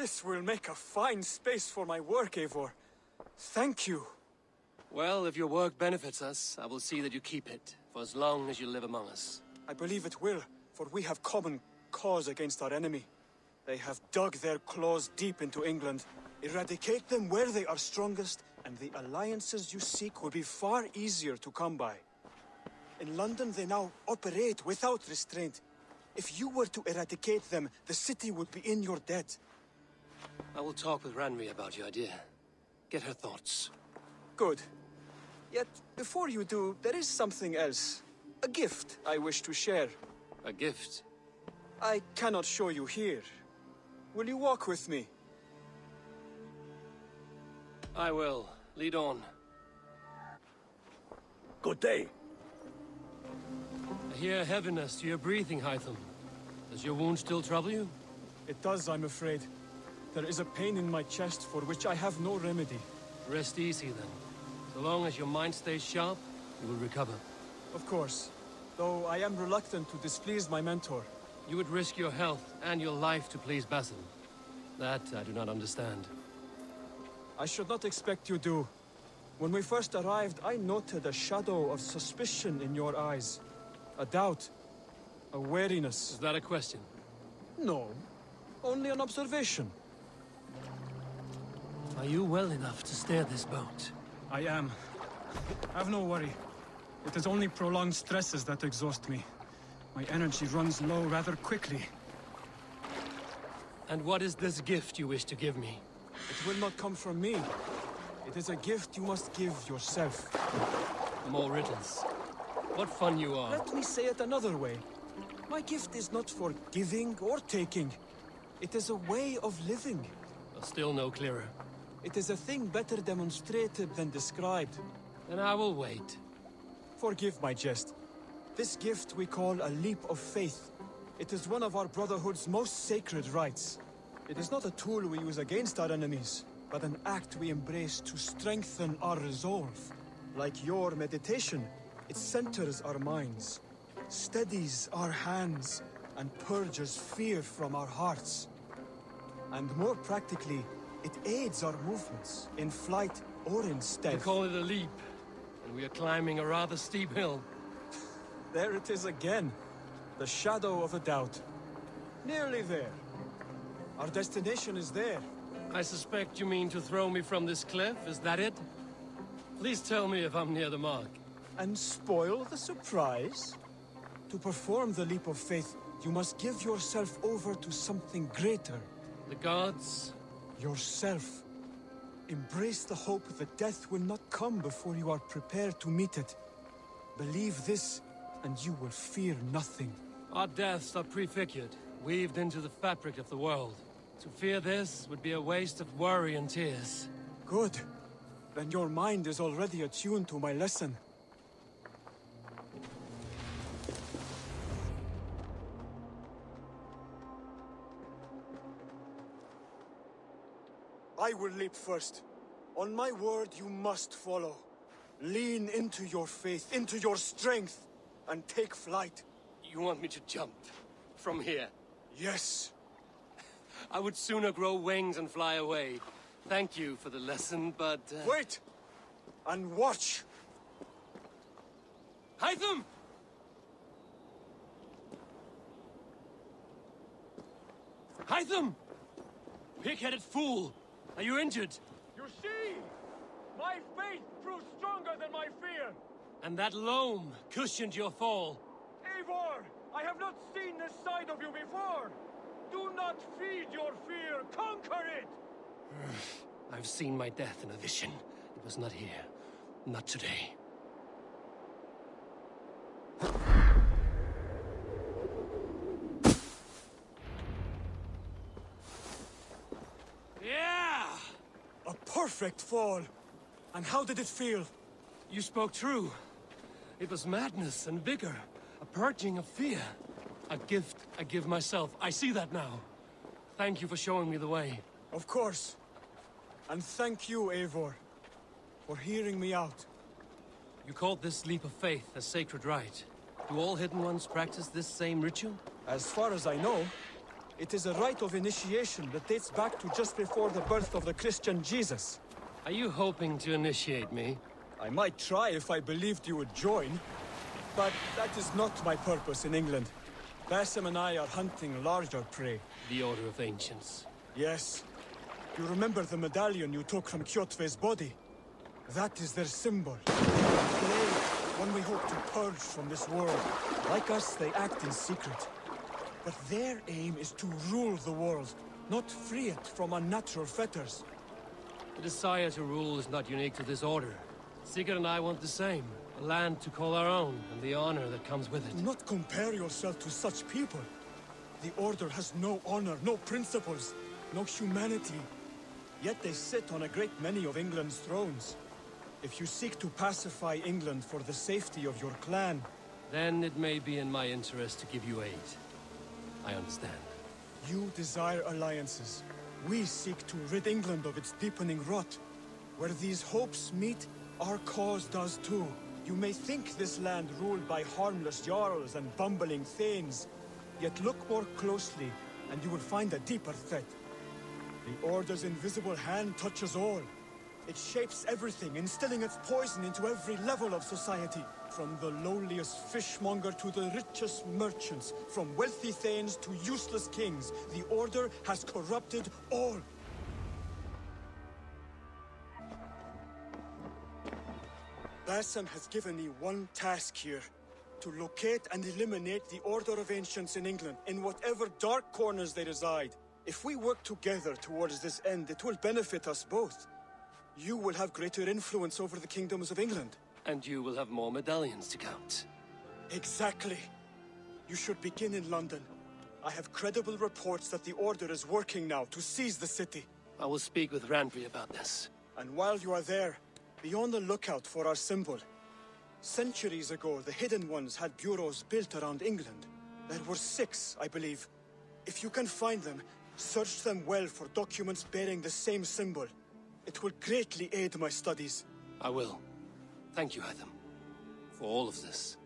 This will make a fine space for my work, Eivor. Thank you. Well, if your work benefits us, I will see that you keep it, for as long as you live among us. I believe it will, for we have common cause against our enemy. They have dug their claws deep into England. Eradicate them where they are strongest, and the alliances you seek will be far easier to come by. In London, they now operate without restraint. If you were to eradicate them, the city would be in your debt. I will talk with Randvi about your idea. Get her thoughts. Good. Yet, before you do, there is something else. A gift I wish to share. A gift? I cannot show you here. Will you walk with me? I will. Lead on. Good day. I hear heaviness to your breathing, Hytham. Does your wound still trouble you? It does, I'm afraid. There is a pain in my chest for which I have no remedy. Rest easy, then. So long as your mind stays sharp, you will recover. Of course. Though I am reluctant to displease my mentor. You would risk your health and your life to please Basim. That I do not understand. I should not expect you do. When we first arrived, I noted a shadow of suspicion in your eyes. A doubt. A wariness. Is that a question? No. Only an observation. Are you well enough to steer this boat? I am. Have no worry. It is only prolonged stresses that exhaust me. My energy runs low rather quickly. And what is this gift you wish to give me? It will not come from me. It is a gift you must give yourself. More riddles. What fun you are. Let me say it another way. My gift is not for giving or taking. It is a way of living. Still no clearer. It is a thing better demonstrated than described. Then I will wait. Forgive my jest. This gift we call a leap of faith. It is one of our Brotherhood's most sacred rites. It is not a tool we use against our enemies, but an act we embrace to strengthen our resolve. Like your meditation, it centers our minds, steadies our hands, and purges fear from our hearts. And more practically, it aids our movements, in flight or in stealth. call it a leap, and we are climbing a rather steep hill. There it is again. The shadow of a doubt. Nearly there. Our destination is there. I suspect you mean to throw me from this cliff, is that it? Please tell me if I'm near the mark. And spoil the surprise? To perform the leap of faith, you must give yourself over to something greater. The gods? Yourself. Embrace the hope that death will not come before you are prepared to meet it. Believe this, and you will fear nothing. Our deaths are prefigured, weaved into the fabric of the world. To fear this would be a waste of worry and tears. Good. Then your mind is already attuned to my lesson. I will leap first. On my word, you must follow. Lean into your faith, into your strength, and take flight. You want me to jump? From here? Yes. I would sooner grow wings and fly away. Thank you for the lesson, but... Uh... Wait! And watch! Hytham! Hytham! Pig-headed fool! Are you injured? You see? My faith proved stronger than my fear! And that loam cushioned your fall. Eivor! I have not seen this side of you before! Do not feed your fear! Conquer it! I've seen my death in a vision. It was not here. Not today. A perfect fall! And how did it feel? You spoke true. It was madness and vigor. A purging of fear. A gift I give myself. I see that now. Thank you for showing me the way. Of course. And thank you, Eivor, for hearing me out. You called this leap of faith a sacred rite. Do all Hidden Ones practice this same ritual? As far as I know, It is a rite of initiation that dates back to just before the birth of the Christian Jesus. Are you hoping to initiate me? I might try if I believed you would join. But that is not my purpose in England. Basim and I are hunting larger prey. The Order of Ancients. Yes. You remember the medallion you took from Kjotve's body? That is their symbol. One we hope to purge from this world. Like us, they act in secret. But their aim is to rule the world, not free it from unnatural fetters. The desire to rule is not unique to this order. Sigurd and I want the same. A land to call our own, and the honor that comes with it. Do not compare yourself to such people. The Order has no honor, no principles, no humanity. Yet they sit on a great many of England's thrones. If you seek to pacify England for the safety of your clan, Then it may be in my interest to give you aid. I understand. you desire alliances. We seek to rid England of its deepening rot. Where these hopes meet, our cause does too. You may think this land ruled by harmless jarls and bumbling thanes. Yet look more closely, and you will find a deeper threat. The Order's invisible hand touches all. It shapes everything, instilling its poison into every level of society. From the lowliest fishmonger to the richest merchants, from wealthy thanes to useless kings, the Order has corrupted all. Basim has given me one task here. To locate and eliminate the Order of Ancients in England, in whatever dark corners they reside. If we work together towards this end, it will benefit us both. You will have greater influence over the kingdoms of England. And you will have more medallions to count. Exactly. You should begin in London. I have credible reports that the Order is working now to seize the city. I will speak with Randvi about this. And while you are there, be on the lookout for our symbol. Centuries ago, the Hidden Ones had bureaus built around England. There were six, I believe. If you can find them, search them well for documents bearing the same symbol. It will greatly aid my studies. I will. Thank you, Hytham, for all of this.